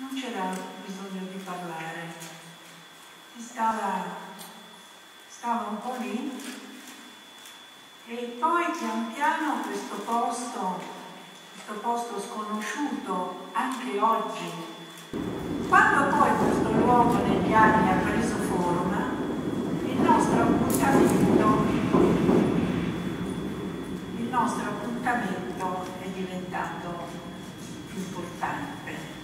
non c'era bisogno di parlare, stava, stava un po' lì. E poi pian piano questo posto, questo posto sconosciuto anche oggi, quando poi questo luogo negli anni ha preso forma, il nostro appuntamento, il nostro appuntamento è diventato importante.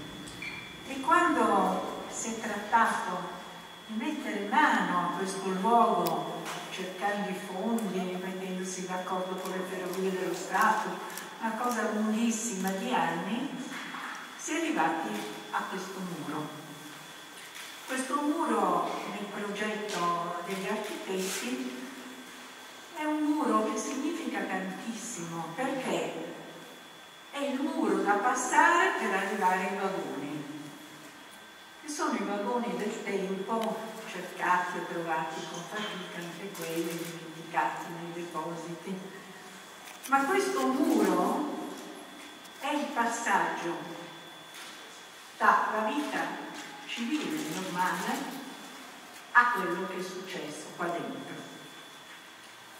E quando si è trattato di mettere questo luogo, cercando i fondi, mettendosi d'accordo con le ferrovie dello Stato, una cosa lunghissima di anni, si è arrivati a questo muro. Questo muro nel progetto degli architetti è un muro che significa tantissimo perché è il muro da passare per arrivare ai vagoni. E sono i vagoni del tempo cercati e trovati con fatica, anche quelli dimenticati nei depositi. Ma questo muro è il passaggio dalla vita civile normale a quello che è successo qua dentro.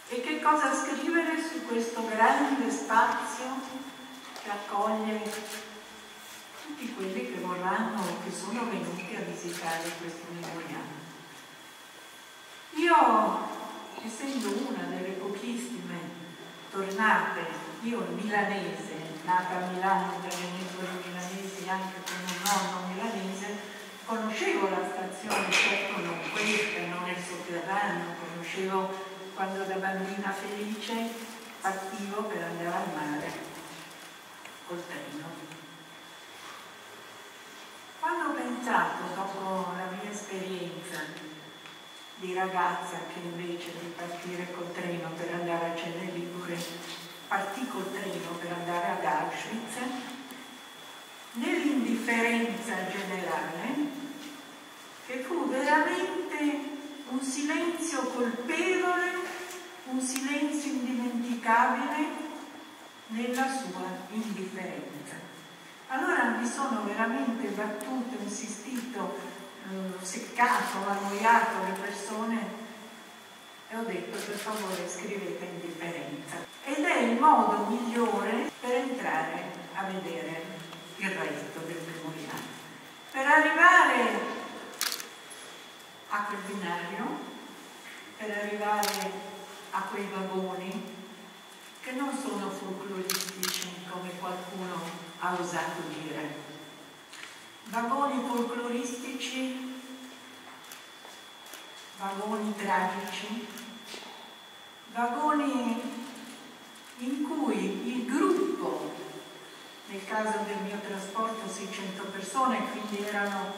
E che cosa scrivere su questo grande spazio che accoglie tutti quelli che vorranno che sono venuti a visitare questo memoriale. Io, essendo una delle pochissime tornate, io milanese, nata a Milano da genitori milanesi anche con un nonno milanese, conoscevo la stazione, certo non questa, non il sotterraneo, conoscevo quando da bambina felice partivo per andare al mare col treno. Quando ho pensato, dopo la mia esperienza di ragazza che invece di partire col treno per andare a Celle Ligure, partì col treno per andare ad Auschwitz, nell'indifferenza generale, che fu veramente un silenzio colpevole, un silenzio indimenticabile nella sua indifferenza. Allora mi sono veramente battuto, insistito, seccato, annoiato le persone e ho detto per favore scrivete indifferenza. Ed è il modo migliore per entrare a vedere il resto del memoriale. Per arrivare a quel binario, per arrivare a quei vagoni che non sono folcloristici come qualcuno ha osato dire. Vagoni folcloristici, tragici, vagoni in cui il gruppo, nel caso del mio trasporto 600 persone, quindi erano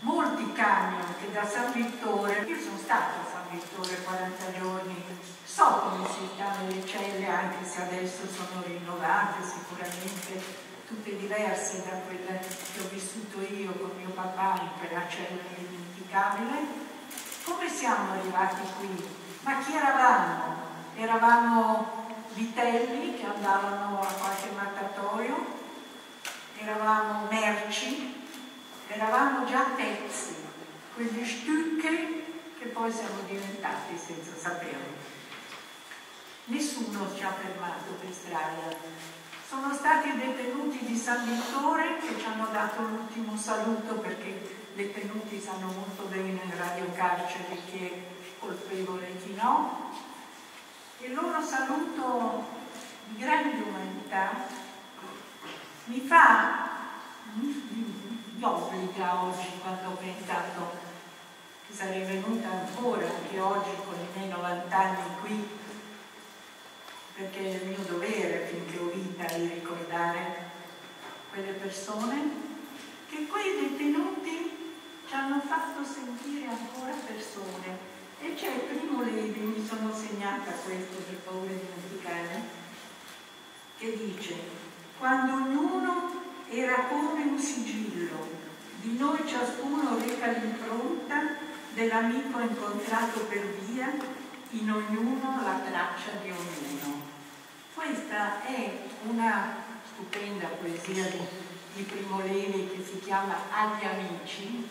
molti camion che da San Vittore, io sono stata a San Vittore 40 giorni, so come si sta nelle celle anche se adesso sono rinnovate sicuramente, tutte diverse da quelle che ho vissuto io con mio papà in quella cella indimenticabile. Come siamo arrivati qui? Ma chi eravamo? Eravamo vitelli che andavano a qualche mattatoio? Eravamo merci eravamo già pezzi, quegli stucchi che poi siamo diventati senza saperlo. Nessuno ci ha fermato per strada. San Vittore che ci hanno dato l'ultimo saluto perché detenuti sanno molto bene in radio carcere chi è colpevole e chi no. Il loro saluto di grande umanità mi fa mi obbliga oggi quando ho pensato che sarei venuta ancora anche oggi con i miei 90 anni qui perché è il mio dovere finché ho vita di ricordare quelle persone che quei detenuti ci hanno fatto sentire ancora persone e c'è Primo Levi, mi sono segnata questo per paura di dimenticare, che dice quando ognuno era come un sigillo, di noi ciascuno reca l'impronta dell'amico incontrato per via, in ognuno la traccia di ognuno. Questa è una stupenda poesia di di Primo Levi che si chiama Agli Amici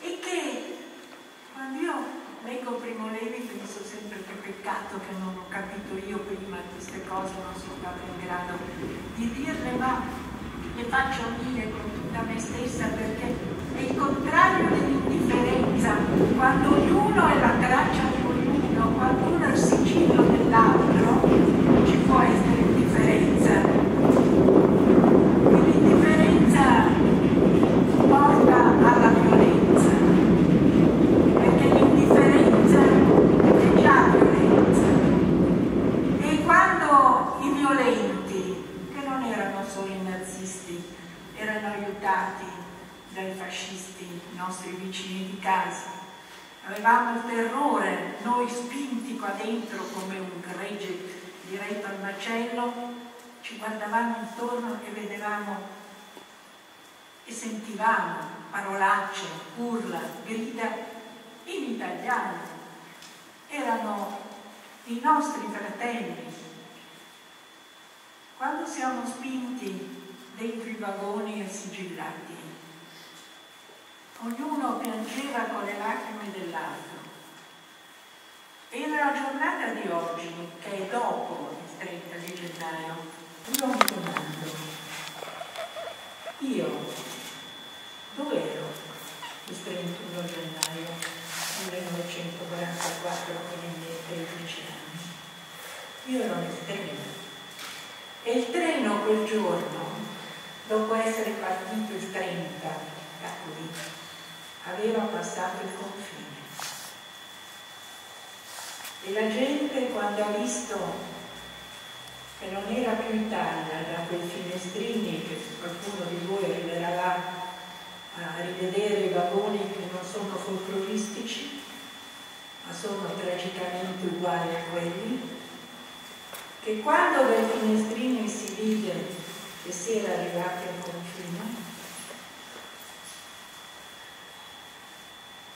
e che quando io leggo Primo Levi penso sempre che peccato che non ho capito io prima queste cose, non sono stata in grado di dirle, ma le faccio mie con tutta me stessa perché è il contrario dell'indifferenza, quando ognuno è la traccia di ognuno, quando uno è il sigillo dell'altro, ci può essere indifferenza. Nostri vicini di casa. Avevamo il terrore, noi spinti qua dentro come un gregge diretto al macello, ci guardavamo intorno e vedevamo e sentivamo parolacce, urla, grida in italiano. Erano i nostri fratelli. Quando siamo spinti dentro i vagoni e sigillati, ognuno piangeva con le lacrime dell'altro. E nella giornata di oggi, che è dopo il 30 di gennaio, io mi domando, io dove ero il 31 gennaio 1944 con i miei 13 anni? Io ero nel treno. E il treno quel giorno, dopo essere partito il 30 da qui, aveva passato il confine. E la gente quando ha visto che non era più Italia da quei finestrini che qualcuno di voi arriverà là a rivedere i vagoni che non sono folcloristici, ma sono tragicamente uguali a quelli, che quando dai finestrini si vide che si era arrivati al confine,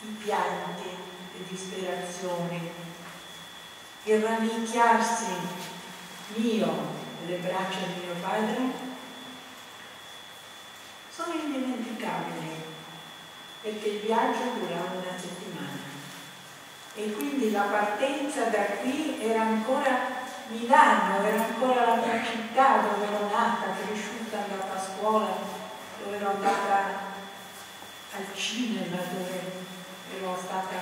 i pianti, le disperazioni, il rannicchiarsi mio nelle braccia di mio padre sono indimenticabili perché il viaggio durava una settimana. E quindi la partenza da qui era ancora Milano, era ancora la mia città dove ero nata, cresciuta, andata a scuola, dove ero andata al cinema, dove ero stata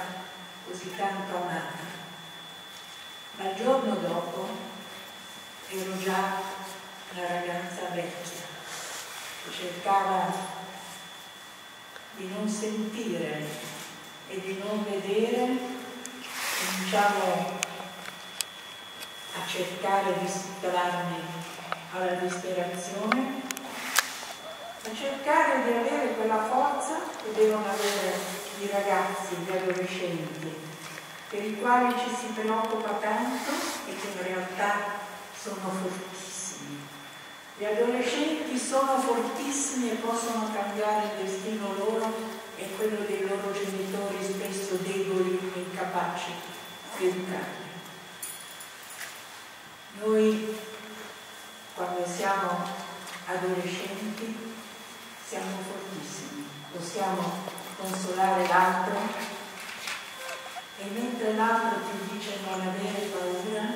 così tanto amata. Ma il giorno dopo ero già una ragazza vecchia che cercava di non sentire e di non vedere, cominciavo a cercare di sottrarmi alla disperazione, a cercare di avere quella forza che devono avere i ragazzi, gli adolescenti, per i quali ci si preoccupa tanto e che in realtà sono fortissimi. Gli adolescenti sono fortissimi e possono cambiare il destino loro e quello dei loro genitori spesso deboli e incapaci di educarli. Noi, quando siamo adolescenti, siamo fortissimi, possiamo consolare l'altro e mentre l'altro ti dice non avere paura,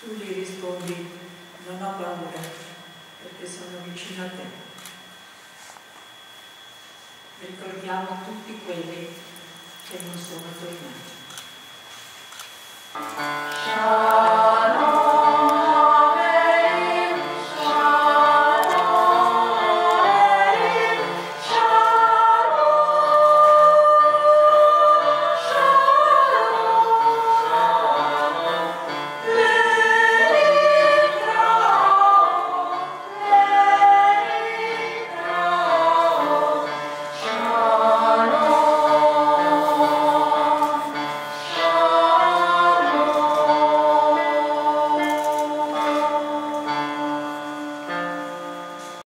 tu gli rispondi non ho paura perché sono vicino a te. Ricordiamo tutti quelli